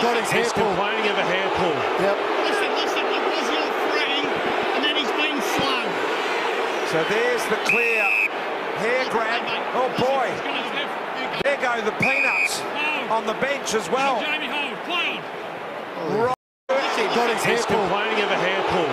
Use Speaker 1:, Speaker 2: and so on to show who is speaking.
Speaker 1: got his hair
Speaker 2: He's
Speaker 1: pulled.
Speaker 2: complaining of a hair pull.
Speaker 1: Yep.
Speaker 3: Listen, listen, it was your free, and then he's been slung.
Speaker 4: So there's the clear hair grab. Oh boy, there go the peanuts on the bench as well.
Speaker 3: Jamie Holmes, play on.
Speaker 4: Right.
Speaker 1: Got his hair
Speaker 2: He's
Speaker 1: pulled.
Speaker 2: complaining of a hair pull.